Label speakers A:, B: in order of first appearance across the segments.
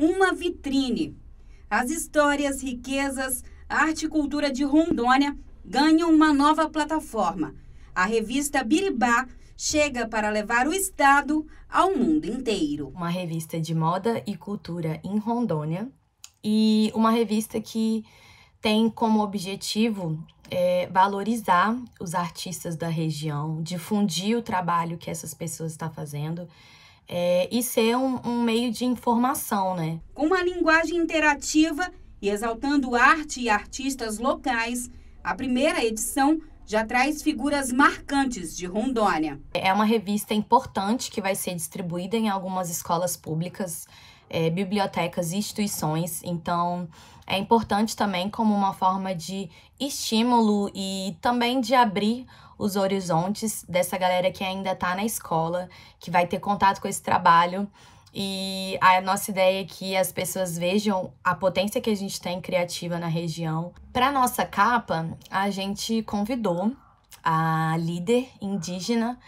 A: uma vitrine. As histórias, riquezas, arte e cultura de Rondônia ganham uma nova plataforma. A revista Biribá chega para levar o Estado ao mundo inteiro.
B: Uma revista de moda e cultura em Rondônia e uma revista que tem como objetivo é, valorizar os artistas da região, difundir o trabalho que essas pessoas estão fazendo é, e ser um, um meio de informação, né?
A: Com uma linguagem interativa e exaltando arte e artistas locais, a primeira edição já traz figuras marcantes de Rondônia.
B: É uma revista importante que vai ser distribuída em algumas escolas públicas, é, bibliotecas e instituições. Então, é importante também como uma forma de estímulo e também de abrir os horizontes dessa galera que ainda está na escola, que vai ter contato com esse trabalho e a nossa ideia é que as pessoas vejam a potência que a gente tem criativa na região. Para nossa capa, a gente convidou a líder indígena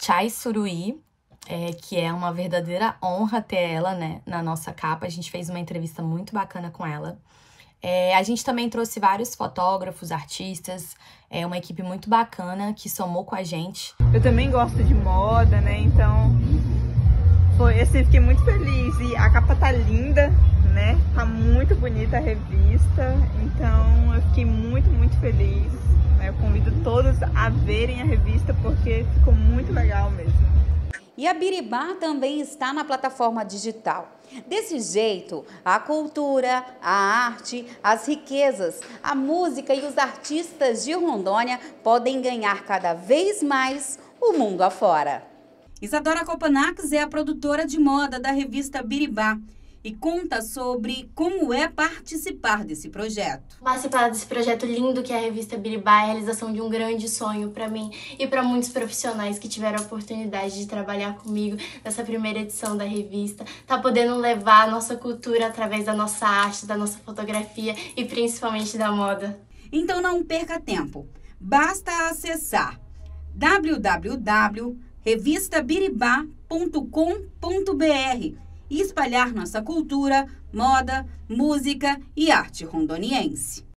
B: Chai Suruí, é, que é uma verdadeira honra ter ela né, na nossa capa. A gente fez uma entrevista muito bacana com ela. É, a gente também trouxe vários fotógrafos, artistas, é uma equipe muito bacana que somou com a gente.
C: Eu também gosto de moda, né? Então foi assim, fiquei muito feliz. E a capa tá linda, né? Tá muito bonita a revista. Então eu fiquei muito, muito feliz. Né? Eu convido todos a verem a revista porque ficou muito legal mesmo.
A: E a Biribá também está na plataforma digital. Desse jeito, a cultura, a arte, as riquezas, a música e os artistas de Rondônia podem ganhar cada vez mais o mundo afora. Isadora Copanax é a produtora de moda da revista Biribá e conta sobre como é participar desse projeto.
D: Participar desse projeto lindo que é a revista Biribá é a realização de um grande sonho para mim e para muitos profissionais que tiveram a oportunidade de trabalhar comigo nessa primeira edição da revista, tá podendo levar a nossa cultura através da nossa arte, da nossa fotografia e principalmente da moda.
A: Então não perca tempo. Basta acessar www revistabiribá.com.br e espalhar nossa cultura, moda, música e arte rondoniense.